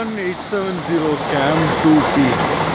11870 CAM 2P.